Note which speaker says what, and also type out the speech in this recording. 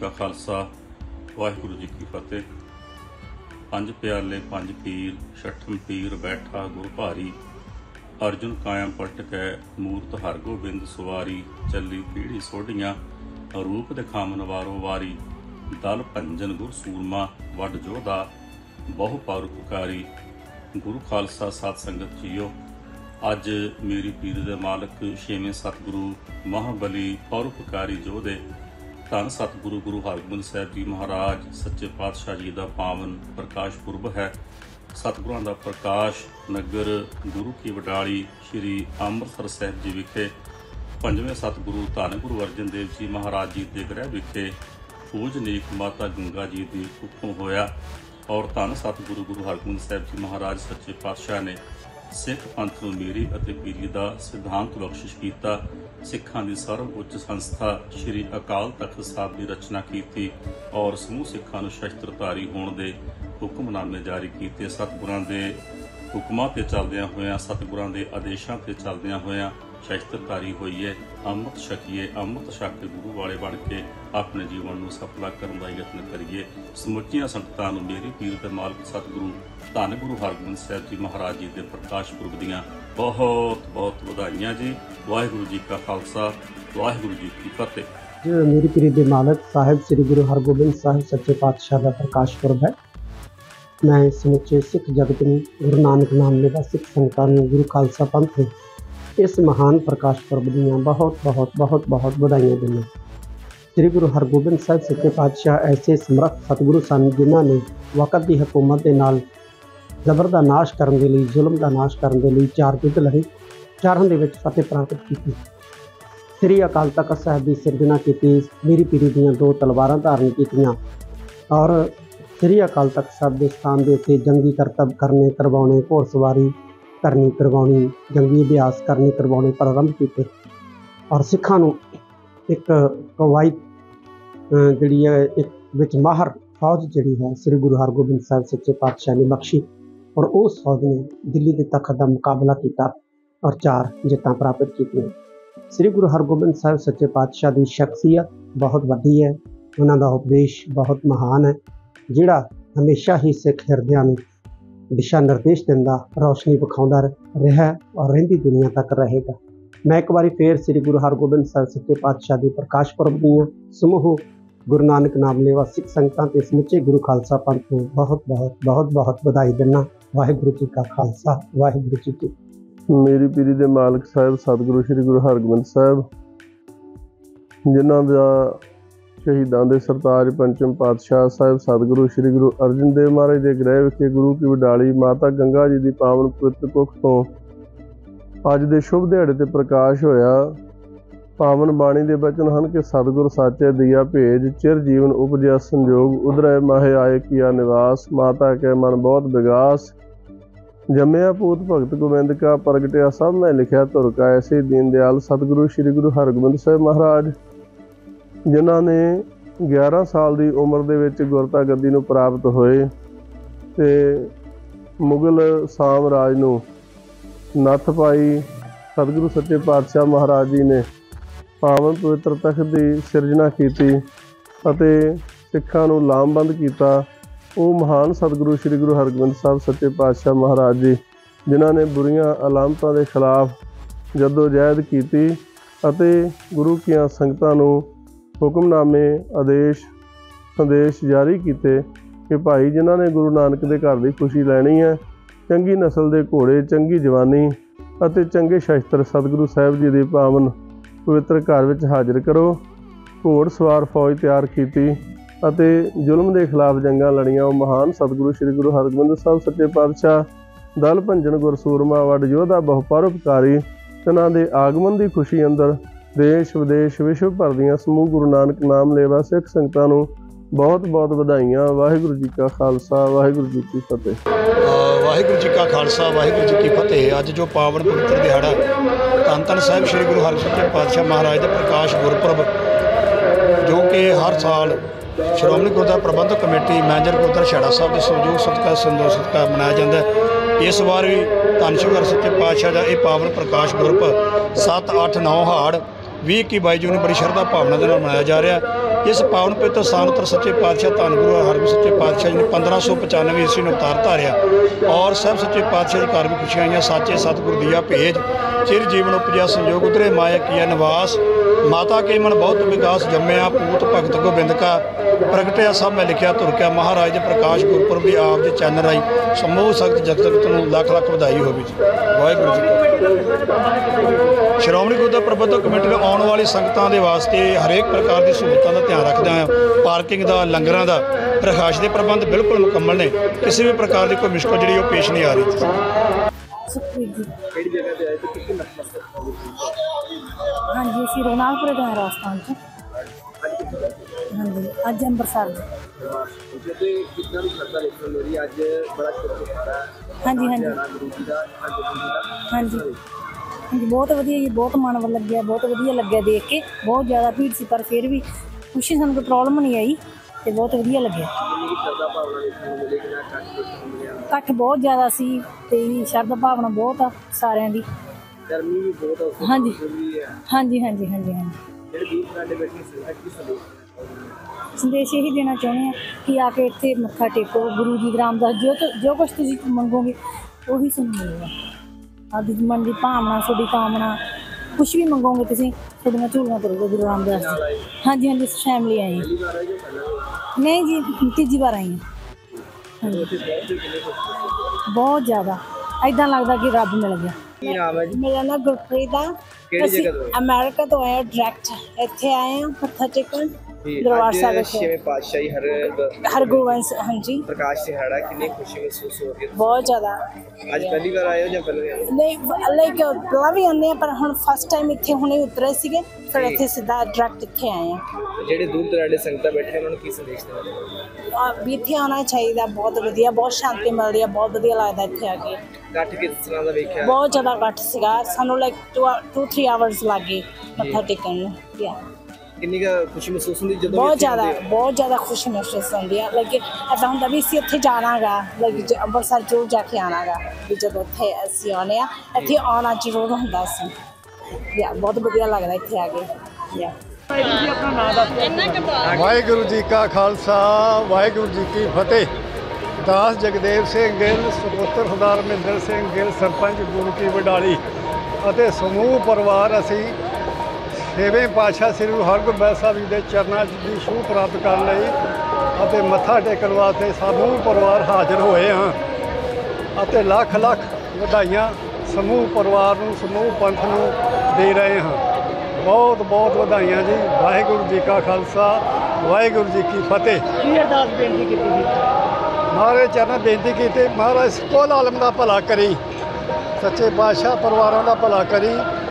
Speaker 1: ਕਾ ਖਾਲਸਾ, ਵਾਹਿਗੁਰੂ ਜੀ ਕੀ ਫਤਿਹ। ਪੰਜ ਪਿਆਲੇ, ਪੰਜ ਪੀਰ, ਛਠਮ ਪੀਰ ਬੈਠਾ ਗੁਰ ਭਾਰੀ। ਅਰਜੁਨ ਕਾਇਮ ਪਟਕੈ ਮੂਰਤ ਹਰਗੋਬਿੰਦ ਸਵਾਰੀ। ਚੱਲੀ ਪੀੜੀ ਸੋਢੀਆਂ, ਰੂਪ ਦਿਖਾਮਨ ਵਾਰੋ ਵਾਰੀ। ਦਲ ਭੰਜਨ ਗੁਰ ਸੂਰਮਾ, ਵੱਡ ਜੋਧਾ, ਬਹੁ ਪਰਉਪਕਾਰੀ ਗੁਰੂ ਖਾਲਸਾ ਸਾਧ ਸੰਗਤ ਜੀਓ, ਅੱਜ ਮੇਰੀ ਪੀਰ ਦੇ ਮਾਲਕ ਛੇਵੇਂ ਸਤਿਗੁਰੂ ਮਹਾਬਲੀ ਪਰਉਪਕਾਰੀ ਜੋਧੇ। ਧੰਨ ਸਤਿਗੁਰੂ ਗੁਰੂ ਹਰਗੋਬਿੰਦ ਸਾਹਿਬ ਜੀ ਮਹਾਰਾਜ, ਸੱਚੇ ਪਾਤਸ਼ਾਹ ਜੀ ਦਾ ਪਾਵਨ ਪ੍ਰਕਾਸ਼ ਪੁਰਬ ਹੈ। ਸਤਿਗੁਰਾਂ ਦਾ ਪ੍ਰਕਾਸ਼ ਨਗਰ ਗੁਰੂ ਕੀ ਵਡਾਲੀ ਸ੍ਰੀ ਅੰਮ੍ਰਿਤਸਰ ਸਾਹਿਬ ਜੀ ਵਿਖੇ, ਪੰਜਵੇਂ ਸਤਿਗੁਰੂ ਧੰਨ ਗੁਰੂ ਅਰਜਨ ਦੇਵ ਜੀ ਮਹਾਰਾਜ ਜੀ ਦੇ ਗ੍ਰਹਿ ਵਿਖੇ ਪੂਜਨੀਕ ਮਾਤਾ ਗੰਗਾ ਜੀ ਦੀ ਕੁੱਖੋਂ ਹੋਇਆ ਔਰ ਧੰਨ ਸਤਿਗੁਰੂ ਗੁਰੂ ਹਰਗੋਬਿੰਦ ਸਾਹਿਬ ਜੀ ਮਹਾਰਾਜ, ਸੱਚੇ ਪਾਤਸ਼ਾਹ ਨੇ ਸਿੱਖ ਪੰਥ ਨੂੰ ਮੇਰੀ ਅਤੇ ਪੀਰੀ ਦਾ ਸਿਧਾਂਤ ਬਖਸ਼ਿਸ਼ ਕੀਤਾ। ਸਿੱਖਾਂ ਦੀ ਸਰਵ ਉੱਚ ਸੰਸਥਾ ਸ੍ਰੀ ਅਕਾਲ ਤਖਤ ਸਾਹਿਬ ਦੀ ਰਚਨਾ ਕੀਤੀ ਔਰ ਸਮੂਹ ਸਿੱਖਾਂ ਨੂੰ ਸ਼ਸਤਰਧਾਰੀ ਹੋਣ ਦੇ ਹੁਕਮਨਾਮੇ ਜਾਰੀ ਕੀਤੇ ਸਤਿਗੁਰਾਂ ਦੇ ਹੁਕਮਾਂ ਤੇ ਚੱਲਦਿਆਂ ਹੋਇਆਂ, ਸਤਿਗੁਰਾਂ ਦੇ ਆਦੇਸ਼ਾਂ ਤੇ ਚੱਲਦਿਆਂ ਹੋਇਆਂ ਸ਼ਸਤਰਧਾਰੀ ਹੋਈਏ, ਅੰਮ੍ਰਿਤ ਛਕੀਏ, ਅੰਮ੍ਰਿਤ ਛਕ ਕੇ ਗੁਰੂ ਵਾਲੇ ਬਣ ਕੇ ਆਪਣੇ ਜੀਵਨ ਨੂੰ ਸਫਲਾ ਕਰਨ ਦਾ ਯਤਨ ਕਰੀਏ। ਸਮੁੱਚੀਆਂ ਸੰਗਤਾਂ ਨੂੰ ਮੇਰੀ ਪੀਰ ਤੇ ਮਾਲਕ ਸਤਿਗੁਰੂ ਧੰਨ ਗੁਰੂ ਹਰਗੋਬਿੰਦ ਸਾਹਿਬ ਜੀ ਮਹਾਰਾਜ ਜੀ ਦੇ ਪ੍ਰਕਾਸ਼ ਪੁਰਬ ਦੀਆਂ ਬਹੁਤ ਬਹੁਤ ਵਧਾਈਆਂ ਜੀ। ਵਾਹਿਗੁਰੂ ਜੀ ਕਾ ਖਾਲਸਾ, ਵਾਹਿਗੁਰੂ ਜੀ ਕੀ ਫਤਿਹ।
Speaker 2: ਜੋ, ਮੇਰੀ ਪ੍ਰੀਤ ਦੇ ਮਾਲਕ ਸਾਹਿਬ ਸ੍ਰੀ ਗੁਰੂ ਹਰਗੋਬਿੰਦ ਸਾਹਿਬ ਸੱਚੇ ਪਾਤਸ਼ਾਹ ਦਾ ਪ੍ਰਕਾਸ਼ ਪੁਰਬ ਹੈ। ਮੈਂ ਸਮੁੱਚੇ ਸਿੱਖ ਜਗਤ ਨੂੰ ਗੁਰੂ ਨਾਨਕ ਨਾਮ ਲੈਵਾ ਸਿੱਖ ਸੰਗਤਾਂ ਨੂੰ ਗੁਰੂ ਖਾਲਸਾ ਪੰਥ ਨੂੰ ਇਸ ਮਹਾਨ ਪ੍ਰਕਾਸ਼ ਪੁਰਬ ਦੀਆਂ ਬਹੁਤ ਬਹੁਤ ਬਹੁਤ ਬਹੁਤ ਵਧਾਈਆਂ ਦਿੰਦਾ ਸ੍ਰੀ ਗੁਰੂ ਹਰਗੋਬਿੰਦ ਸਾਹਿਬ ਸੱਚੇ ਪਾਤਸ਼ਾਹ ਐਸੇ ਸਮਰੱਥ ਸਤਿਗੁਰੂ ਸਨ ਜਿਨ੍ਹਾਂ ਨੇ ਵਕਤ ਦੀ ਹਕੂਮਤ ਦੇ ਨਾਲ ਜ਼ਬਰ ਦਾ ਨਾਸ਼ ਕਰਨ ਦੇ ਲਈ, ਜ਼ੁਲਮ ਦਾ ਨਾਸ਼ ਕਰਨ ਦੇ ਲਈ ਚਾਰ ਯੁੱਧ ਲੜੇ, ਚਾਰਾਂ ਦੇ ਵਿੱਚ ਫਤਿਹ ਪ੍ਰਾਪਤ ਕੀਤੀ। ਸ੍ਰੀ ਅਕਾਲ ਤਖਤ ਸਾਹਿਬ ਦੀ ਸਿਰਜਣਾ ਕੀਤੀ, ਮੇਰੀ ਪੀਰੀ ਦੀਆਂ ਦੋ ਤਲਵਾਰਾਂ ਧਾਰਨ ਕੀਤੀਆਂ ਔਰ ਸ੍ਰੀ ਅਕਾਲ ਤਖਤ ਸਾਹਿਬ ਦੇ ਸਥਾਨ ਦੇ ਉੱਤੇ ਜੰਗੀ ਕਰਤੱਵ ਕਰਨੇ, ਕਰਵਾਉਣੇ ਘੋੜਸਵਾਰੀ ਕਰਨੀ ਕਰਵਾਉਣੀ, ਜੰਗੀ ਅਭਿਆਸ ਕਰਨੀ ਕਰਵਾਉਣੇ ਪ੍ਰਾਰੰਭ ਕੀਤੇ। ਔਰ ਸਿੱਖਾਂ ਨੂੰ ਇੱਕ ਕਵਾਇਤ ਜਿਹੜੀ ਹੈ, ਇੱਕ ਵਿੱਚ ਮਾਹਰ ਫੌਜ ਜਿਹੜੀ ਹੈ, ਸ੍ਰੀ ਗੁਰੂ ਹਰਗੋਬਿੰਦ ਸਾਹਿਬ ਸੱਚੇ ਪਾਤਸ਼ਾਹ ਨੇ ਬਖਸ਼ੀ। ਔਰ ਉਸ ਫੌਜ ਨੇ ਦਿੱਲੀ ਦੇ ਤਖਤ ਦਾ ਮੁਕਾਬਲਾ ਕੀਤਾ ਔਰ ਚਾਰ ਜਿੱਤਾਂ ਪ੍ਰਾਪਤ ਕੀਤੀਆਂ। ਸ੍ਰੀ ਗੁਰੂ ਹਰਗੋਬਿੰਦ ਸਾਹਿਬ ਸੱਚੇ ਪਾਤਸ਼ਾਹ ਦੀ ਸ਼ਖਸੀਅਤ ਬਹੁਤ ਵੱਡੀ ਹੈ। ਉਹਨਾਂ ਦਾ ਉਪਦੇਸ਼ ਬਹੁਤ ਮਹਾਨ ਹੈ, ਜਿਹੜਾ ਹਮੇਸ਼ਾ ਹੀ ਸਿੱਖ ਹਿਰਦਿਆਂ ਨੂੰ ਦਿਸ਼ਾ ਨਿਰਦੇਸ਼ ਦਿੰਦਾ, ਰੌਸ਼ਨੀ ਵਿਖਾਉਂਦਾ ਰਿਹਾ ਔਰ ਰਹਿੰਦੀ ਦੁਨੀਆ ਤੱਕ ਰਹੇਗਾ। ਮੈਂ ਇੱਕ ਵਾਰੀ ਫੇਰ ਸ੍ਰੀ ਗੁਰੂ ਹਰਗੋਬਿੰਦ ਸਾਹਿਬ ਸੱਚੇ ਪਾਤਸ਼ਾਹ ਦੀ ਪ੍ਰਕਾਸ਼ ਪੁਰਬ ਦੀਆਂ ਸਮੂਹ ਗੁਰੂ ਨਾਨਕ ਨਾਮ ਲੈਵਾ ਸਿੱਖ ਸੰਗਤਾਂ ਤੇ ਸਮੁੱਚੇ ਗੁਰੂ ਖਾਲਸਾ ਪੰਥ ਨੂੰ ਬਹੁਤ ਬਹੁਤ ਬਹੁਤ ਬਹੁਤ ਵਧਾਈ ਦਿੰਦਾ। ਵਾਹਿਗੁਰੂ ਜੀ ਕਾ ਖਾਲਸਾ, ਵਾਹਿਗੁਰੂ ਜੀ ਕੀ
Speaker 3: ਮੇਰੀ ਪੀਰੀ ਦੇ ਮਾਲਕ ਸਾਹਿਬ, ਸਤਿਗੁਰੂ ਸ੍ਰੀ ਗੁਰੂ ਹਰਗੋਬਿੰਦ ਸਾਹਿਬ, ਜਿਨ੍ਹਾਂ ਦਾ ਸ਼ਹੀਦਾਂ ਦੇ ਸਰਤਾਜ ਪੰਚਮ ਪਾਤਸ਼ਾਹ ਸਾਹਿਬ ਸਤਿਗੁਰੂ ਸ੍ਰੀ ਗੁਰੂ ਅਰਜਨ ਦੇਵ ਮਹਾਰਾਜ ਦੇ ਗ੍ਰਹਿ ਵਿਖੇ ਗੁਰੂ ਕੀ ਵਡਾਲੀ ਮਾਤਾ ਗੰਗਾ ਜੀ ਦੀ ਪਾਵਨ ਪਵਿੱਤਰ ਕੁੱਖ ਤੋਂ ਅੱਜ ਦੇ ਸ਼ੁਭ ਦਿਹਾੜੇ ਤੇ ਪ੍ਰਕਾਸ਼ ਹੋਇਆ। ਪਾਵਨ ਬਾਣੀ ਦੇ ਬਚਨ ਹਨ ਕਿ ਸਤਿਗੁਰ ਸਾਚੇ ਦਿਆ ਭੇਜ, ਚਿਰ ਜੀਵਨ ਉਪਜਿਆ ਸੰਜੋਗ, ਉਧਰੈ ਮਾਹੇ ਆਏ ਕੀਆ ਨਿਵਾਸ, ਮਾਤਾ ਕੇ ਮਨ ਬਹੁਤ ਵਿਗਾਸ। ਜੰਮਿਆ ਪੂਤ ਭਗਤ ਗੋਬਿੰਦ ਕਾ ਪ੍ਰਗਟਿਆ ਸਭ ਮੈਂ ਲਿਖਿਆ ਧੁਰ ਕਾ, ਐਸੇ ਦੀਨ ਦਿਆਲ ਸਤਿਗੁਰੂ ਸ੍ਰੀ ਗੁਰੂ ਹਰਗੋਬਿੰਦ ਸਾਹਿਬ ਮਹਾਰਾਜ। ਜਿਨ੍ਹਾਂ ਨੇ 11 ਸਾਲ ਦੀ ਉਮਰ ਦੇ ਵਿੱਚ ਗੁਰਤਾ ਗੱਦੀ ਨੂੰ ਪ੍ਰਾਪਤ ਹੋਏ ਤੇ ਮੁਗਲ ਸਾਮਰਾਜ ਨੂੰ ਨੱਥ ਪਾਈ ਸਤਿਗੁਰੂ ਸੱਚੇ ਪਾਤਸ਼ਾਹ ਮਹਾਰਾਜ ਜੀ ਨੇ ਪਾਵਨ ਪਵਿੱਤਰ ਤਖਤ ਦੀ ਸਿਰਜਣਾ ਕੀਤੀ ਅਤੇ ਸਿੱਖਾਂ ਨੂੰ ਲਾਮਬੰਦ ਕੀਤਾ। ਉਹ ਮਹਾਨ ਸਤਿਗੁਰੂ ਸ੍ਰੀ ਗੁਰੂ ਹਰਗੋਬਿੰਦ ਸਾਹਿਬ ਸੱਚੇ ਪਾਤਸ਼ਾਹ ਮਹਾਰਾਜ ਜੀ, ਜਿਨ੍ਹਾਂ ਨੇ ਬੁਰੀਆਂ ਅਲਾਮਤਾਂ ਦੇ ਖਿਲਾਫ ਜਦੋਜਹਿਦ ਕੀਤੀ ਅਤੇ ਗੁਰੂ ਕੀਆਂ ਸੰਗਤਾਂ ਨੂੰ ਹੁਕਮਨਾਮੇ, ਆਦੇਸ਼, ਸੰਦੇਸ਼ ਜਾਰੀ ਕੀਤੇ ਕਿ ਭਾਈ ਜਿਨ੍ਹਾਂ ਨੇ ਗੁਰੂ ਨਾਨਕ ਦੇ ਘਰ ਦੀ ਖੁਸ਼ੀ ਲੈਣੀ ਹੈ, ਚੰਗੀ ਨਸਲ ਦੇ ਘੋੜੇ, ਚੰਗੀ ਜਵਾਨੀ ਅਤੇ ਚੰਗੇ ਸ਼ਸਤਰ ਸਤਿਗੁਰੂ ਸਾਹਿਬ ਜੀ ਦੇ ਪਾਵਨ ਪਵਿੱਤਰ ਘਰ ਵਿੱਚ ਹਾਜ਼ਰ ਕਰੋ। ਘੋੜ ਸਵਾਰ ਫੌਜ ਤਿਆਰ ਕੀਤੀ ਅਤੇ ਜ਼ੁਲਮ ਦੇ ਖਿਲਾਫ ਜੰਗਾਂ ਲੜੀਆਂ, ਉਹ ਮਹਾਨ ਸਤਿਗੁਰੂ ਸ੍ਰੀ ਗੁਰੂ ਹਰਗੋਬਿੰਦ ਸਾਹਿਬ ਸੱਚੇ ਪਾਤਸ਼ਾਹ, ਦਲ ਭੰਜਨ ਗੁਰਸੂਰਮਾ, ਵੱਡ ਯੋਧਾ ਬਹੁ ਪਰਉਪਕਾਰੀ ਤਨਾਂ ਦੇ ਆਗਮਨ ਦੀ ਖੁਸ਼ੀ ਅੰਦਰ ਦੇਸ਼ ਵਿਦੇਸ਼ ਵਿਸ਼ਵ ਭਰ ਦੀਆਂ ਸਮੂਹ ਗੁਰੂ ਨਾਨਕ ਨਾਮ ਲੇਵਾ ਸਿੱਖ ਸੰਗਤਾਂ ਨੂੰ ਬਹੁਤ ਬਹੁਤ ਵਧਾਈਆਂ। ਵਾਹਿਗੁਰੂ ਜੀ ਕਾ ਖਾਲਸਾ, ਵਾਹਿਗੁਰੂ ਜੀ ਕੀ ਫਤਿਹ।
Speaker 4: ਵਾਹਿਗੁਰੂ ਜੀ ਕਾ ਖਾਲਸਾ, ਵਾਹਿਗੁਰੂ ਜੀ ਕੀ ਫਤਿਹ। ਅੱਜ ਜੋ ਪਾਵਨ ਪਵਿੱਤਰ ਦਿਹਾੜਾ ਧੰਨ ਧੰਨ ਸਾਹਿਬ ਸ੍ਰੀ ਗੁਰੂ ਹਰਗੋਬਿੰਦ ਪਾਤਸ਼ਾਹ ਮਹਾਰਾਜ ਦੇ ਪ੍ਰਕਾਸ਼ ਗੁਰਪੁਰਬ, ਜੋ ਕਿ ਹਰ ਸਾਲ ਸ਼੍ਰੋਮਣੀ ਗੁਰਦੁਆਰਾ ਪ੍ਰਬੰਧਕ ਕਮੇਟੀ, ਮੈਨੇਜਰ ਗੁਰਦੁਆਰਾ ਛੜਾ ਸਾਹਿਬ ਦੇ ਸਹਿਯੋਗ, ਸਦਕਾ ਸੰਦੋਖ ਸਦਕਾ ਮਨਾਇਆ ਜਾਂਦਾ ਇਸ ਵਾਰ ਵੀ ਧੰਨ ਸ਼੍ਰੀ ਗੁਰੂ ਸੱਚੇ ਪਾਤਸ਼ਾਹ ਦਾ ਇਹ ਪਾਵਨ ਪ੍ਰਕਾਸ਼ ਗੁਰਪੁਰਬ 7 8 9 ਹਾੜ 20 21 22 ਜੂਨ ਨੂੰ ਬੜੀ ਸ਼ਰਧਾ ਭਾਵਨਾ ਦੇ ਨਾਲ ਮਨਾਇਆ ਜਾ ਰਿਹਾ ਇਸ ਪਾਵਨ ਪਵਿੱਤਰ ਸਥਾਨ ਉੱਤੇ ਸੱਚੇ ਪਾਤਸ਼ਾਹ ਧੰਨ ਗੁਰੂ ਹਰਗੋਬਿੰਦ ਸੱਚੇ ਪਾਤਸ਼ਾਹ ਜੀ ਨੇ 1595 ਈਸਵੀ ਨੂੰ ਅਵਤਾਰ ਧਾਰਿਆ ਔਰ ਸਭ ਸੱਚੇ ਪਾਤਸ਼ਾਹ ਦੇ ਘਰ ਵੀ ਖੁਸ਼ੀਆਂ ਆਈਆਂ, ਸਾਚੇ ਸਤਿਗੁਰ ਦੀਆ ਭੇਜ। ਚਿਰ ਜੀਵਨ ਉਪਜਿਆ ਸੰਜੋਗ ਉਤਰੇ, ਮਾਇਆ ਕੀਆ ਨਿਵਾਸ। ਮਾਤਾ ਕੇ ਮਨ ਬਹੁਤ ਵਿਕਾਸ ਜੰਮਿਆ, ਪੂਤ ਭਗਤ ਗੋਬਿੰਦ ਕਾ। ਪ੍ਰਗਟਿਆ ਸਭ ਮੈਂ ਲਿਖਿਆ ਧੁਰ ਕਿਆ ਮਹਾਰਾਜ ਦੇ ਪ੍ਰਕਾਸ਼ ਗੁਰਪੁਰਬ ਦੀ ਆਪ ਦੇ ਚੈਨਲ ਰਾਈ ਸਮੂਹ ਸਖਤ ਜਗਤ ਨੂੰ ਲੱਖ ਲੱਖ ਵਧਾਈ ਹੋਵੇ ਜੀ। ਵਾਹਿਗੁਰੂ ਜੀ ਸ਼੍ਰੋਮਣੀ ਗੁਰਦੁਆਰਾ ਪ੍ਰਬੰਧਕ ਕਮੇਟੀ ਨੇ ਆਉਣ ਵਾਲੀ ਸੰਗਤਾਂ ਦੇ ਵਾਸਤੇ ਹਰੇਕ ਪ੍ਰਕਾਰ ਦੀ ਸਹੂਲਤਾਂ ਦਾ ਧਿਆਨ ਰੱਖਦਾ ਹੈ। ਪਾਰਕਿੰਗ ਦਾ ਲੰਗਰਾਂ ਦਾ ਪ੍ਰਕਾਸ਼ ਦੇ ਪ੍ਰਬੰਧ ਬਿਲਕੁਲ ਮੁਕੰਮਲ ਨੇ। ਕਿਸੇ ਵੀ ਪ੍ਰਕਾਰ ਦੀ ਕੋਈ ਮੁਸ਼ਕਲ ਜਿਹੜੀ ਉਹ ਪੇਸ਼ ਨਹੀਂ ਆ ਰਹੀ। ਜੀ
Speaker 5: ਸੁਖਪ੍ਰੀਤ ਜੀ ਕਿਹੜੀ ਜਗ੍ਹਾ ਤੇ ਆਏ ਤੇ ਕਿੱਥੇ ਨਤਮਸਤਕ ਹਾਂਜੀ ਅਸੀਂ ਰੋਨਾਲਪੁਰ ਗਏ ਰਾਜਸਥਾਨ ਚ ਹਾਂਜੀ ਅੱਜ ਅੰਮ੍ਰਿਤਸਰ ਜੀ
Speaker 6: ਜਿਹਦੇ ਕਿੰਨਾ ਵੀ ਸ਼ਰਧਾ ਦੇਖਣ ਨੂੰ ਮੇਰੀ ਅੱਜ ਬੜਾ ਸ਼ੁਕਰ ਹੈ
Speaker 5: ਹਾਂਜੀ ਹਾਂਜੀ।
Speaker 6: ਗੁਰੂ ਜੀ ਦਾ ਦਾ
Speaker 5: ਹਾਂਜੀ। ਹਾਂਜੀ ਬਹੁਤ ਵਧੀਆ ਜੀ ਬਹੁਤ ਮਨ ਵੱਲ ਲੱਗਿਆ ਬਹੁਤ ਵਧੀਆ ਲੱਗਿਆ ਦੇਖ ਕੇ। ਬਹੁਤ ਜ਼ਿਆਦਾ ਭੀੜ ਸੀ ਪਰ ਫਿਰ ਵੀ ਕੁਛ ਸਾਨੂੰ ਕੋਈ ਪ੍ਰੋਬਲਮ ਨਹੀਂ ਆਈ ਤੇ ਬਹੁਤ ਵਧੀਆ ਲੱਗਿਆ। ਇਕੱਠ ਬਹੁਤ ਜ਼ਿਆਦਾ ਸੀ ਤੇ ਸ਼ਰਧਾ ਭਾਵਨਾ ਬਹੁਤ ਆ ਸਾਰਿਆਂ ਦੀ।
Speaker 6: ਗਰਮੀ ਵੀ ਬਹੁਤ ਹੈ
Speaker 5: ਹਾਂਜੀ। ਹਾਂਜੀ ਹਾਂਜੀ ਹਾਂਜੀ ਹਾਂਜੀ।
Speaker 6: ਜਿਹੜੇ ਦਰਾਡੇ ਬੈਠੇ ਸੰਗਤ ਕੀ ਸੰਦੇਸ਼
Speaker 5: ਸੰਦੇਸ਼ ਇਹੀ ਦੇਣਾ ਚਾਹੁੰਦੇ ਆ ਕਿ ਆ ਕੇ ਇੱਥੇ ਮੱਥਾ ਟੇਕੋ ਗੁਰੂ ਜੀ ਦਾ ਰਾਮਦਾਸ ਜੋ ਜੋ ਕੁਝ ਤੁਸੀਂ ਮੰਗੋਗੇ ਉਹੀ ਤੁਹਾਨੂੰ ਮਿਲੇਗਾ। ਆਪਦੀ ਮਨ ਦੀ ਭਾਵਨਾ ਤੁਹਾਡੀ ਕਾਮਨਾ ਕੁਝ ਵੀ ਮੰਗੋਗੇ ਤੁਸੀਂ ਤੁਹਾਡੀਆਂ ਝੂਲੀਆਂ ਕਰੋਗੇ ਗੁਰੂ ਰਾਮਦਾਸ ਜੀ। ਹਾਂਜੀ ਹਾਂਜੀ ਫੈਮਿਲੀ ਆਈ। ਨਹੀਂ ਜੀ ਤੀਜੀ ਵਾਰ ਆਈ ਹਾਂ। ਬਹੁਤ ਜ਼ਿਆਦਾ। ਐਦਾਂ ਲੱਗਦਾ ਕਿ ਰੱਬ ਮਿਲ ਗਿਆ।
Speaker 6: ਕੀ ਨਾਮ ਹੈ ਜੀ?
Speaker 7: ਮੇਰਾ ਨਾਮ ਗੁਰਪ੍ਰੀਤ ਆ।
Speaker 6: ਕਿਹੜੀ ਜਗ੍ਹਾ ਤੋਂ?
Speaker 7: ਅਮਰੀਕਾ ਤੋਂ ਆਏ ਡਾਇਰੈਕਟ। ਇੱਥੇ ਆਏ ਹਾਂ ਮੱਥਾ ਟੇਕਣ। ਦਰਬਾਰ ਸਾਹਿਬ ਵਿਖੇ।
Speaker 6: ਛੇਵੇਂ ਪਾਤਸ਼ਾਹੀ ਹਰ
Speaker 7: ਹਰਗੋਬਿੰਦ ਹਾਂਜੀ।
Speaker 6: ਪ੍ਰਕਾਸ਼ ਦਿਹਾੜਾ ਕਿੰਨੀ ਖੁਸ਼ੀ ਮਹਿਸੂਸ ਹੋ ਰਹੀ ਹੈ?
Speaker 7: ਬਹੁਤ ਜ਼ਿਆਦਾ।
Speaker 6: ਅੱਜ ਪਹਿਲੀ ਵਾਰ ਆਏ ਹੋ ਜਾਂ ਪਹਿਲਾਂ ਆਏ ਹੋ?
Speaker 7: ਨਹੀਂ ਲਾਈਕ ਪਹਿਲਾਂ ਵੀ ਆਉਂਦੇ ਆ ਪਰ ਹੁਣ ਫਸਟ ਟਾਈਮ ਇੱਥੇ ਹੁਣੇ ਉਤਰੇ ਸੀਗੇ ਫਿਰ ਇੱਥੇ ਸਿੱਧਾ ਡਾਇਰੈਕਟ ਇੱਥੇ ਆਏ ਆ।
Speaker 6: ਜਿਹੜੇ ਦੂਰ ਦਰਾਡੇ ਸੰਗਤਾਂ ਬੈਠੇ ਉਹਨਾਂ ਨੂੰ ਕੀ ਸੰਦੇਸ਼ ਦੇਣਾ ਚਾਹੁੰਦੇ ਹੋ?
Speaker 7: ਆ ਵੀ ਇੱਥੇ ਆਉਣਾ ਚਾਹੀਦਾ ਬਹੁਤ ਵਧੀਆ ਬਹੁਤ ਸ਼ਾਂਤੀ ਮਿਲਦੀ ਆ ਬਹੁਤ ਵਧੀਆ ਲੱਗਦਾ ਇੱਥੇ ਆ ਕੇ।
Speaker 6: ਕੱਠ ਕਿਸ ਤਰ੍ਹਾਂ ਦਾ ਵੇਖਿਆ?
Speaker 7: ਬਹੁਤ ਜ਼ਿਆਦਾ ਘੱਟ ਸੀਗਾ ਸਾਨੂੰ ਲਾਈਕ 2 3 ਆਵਰਸ ਲੱਗੇ ਮੱਥਾ ਟੇਕਣ ਨੂੰ। Yeah.
Speaker 6: ਕਿੰਨੀ ਕੁ ਖੁਸ਼ੀ ਮਹਿਸੂਸ ਹੁੰਦੀ ਜਦੋਂ
Speaker 7: ਬਹੁਤ ਜ਼ਿਆਦਾ? ਬਹੁਤ ਜ਼ਿਆਦਾ ਖੁਸ਼ੀ ਮਹਿਸੂਸ ਹੁੰਦੀ ਹੈ ਲਾਈਕ ਐਦਾਂ ਹੁੰਦਾ ਵੀ ਅਸੀਂ ਇੱਥੇ ਜਾਣਾਗਾ ਲਾਈਕ ਅੰਮ੍ਰਿਤਸਰ ਜ਼ਰੂਰ ਜਾ ਕੇ ਆਣਾਗਾ ਵੀ ਜਦੋਂ ਇੱਥੇ ਅਸੀਂ ਆਉਂਦੇ ਆ ਇੱਥੇ ਆਉਣਾ ਜ਼ਰੂਰ ਹੁੰਦਾ ਸੀ। ਯਾ ਬਹੁਤ ਵਧੀਆ ਲੱਗਦਾ ਇੱਥੇ ਆ ਕੇ। ਯਾ
Speaker 8: ਵਾਹਿਗੁਰੂ ਜੀ ਕਾ ਖਾਲਸਾ ਵਾਹਿਗੁਰੂ ਜੀ ਕੀ ਫਤਿਹ। ਦਾਸ ਜਗਦੇਵ ਸਿੰਘ ਗਿੱਲ ਸੁਪੁੱਤਰ ਸਰਦਾਰ ਮਹਿੰਦਰ ਸਿੰਘ ਗਿੱਲ ਸਰਪੰਚ ਗੁਰੂ ਕੀ ਵਡਾਲੀ ਅਤੇ ਸਮੂਹ ਪਰਿਵਾਰ ਅਸੀਂ ਛੇਵੇਂ ਪਾਤਸ਼ਾਹ ਸ੍ਰੀ ਗੁਰੂ ਹਰਗੋਬਿੰਦ ਸਾਹਿਬ ਜੀ ਦੇ ਚਰਨਾਂ 'ਚ ਦੀ ਛੂਹ ਪ੍ਰਾਪਤ ਕਰਨ ਲਈ ਅਤੇ ਮੱਥਾ ਟੇਕਣ ਵਾਸਤੇ ਸਮੂਹ ਪਰਿਵਾਰ ਹਾਜ਼ਰ ਹੋਏ ਹਾਂ ਅਤੇ ਲੱਖ ਲੱਖ ਵਧਾਈਆਂ ਸਮੂਹ ਪਰਿਵਾਰ ਨੂੰ ਸਮੂਹ ਪੰਥ ਨੂੰ ਦੇ ਰਹੇ ਹਾਂ। ਬਹੁਤ ਬਹੁਤ ਵਧਾਈਆਂ ਜੀ। ਵਾਹਿਗੁਰੂ ਜੀ ਕਾ ਖਾਲਸਾ ਵਾਹਿਗੁਰੂ ਜੀ ਕੀ ਫਤਿਹ। ਕੀ ਅਰਦਾਸ ਬੇਨਤੀ ਕੀਤੀ ਜੀ ਮਹਾਰਾਜ ਚਰਨ ਬੇਨਤੀ ਕੀਤੀ ਮਹਾਰਾਜ ਕੋਲ ਆਲਮ ਦਾ ਭਲਾ ਕਰੀ ਸੱਚੇ ਪਾਤਸ਼ਾਹ ਪਰਿਵਾਰਾਂ ਦਾ ਭਲਾ ਕਰੀ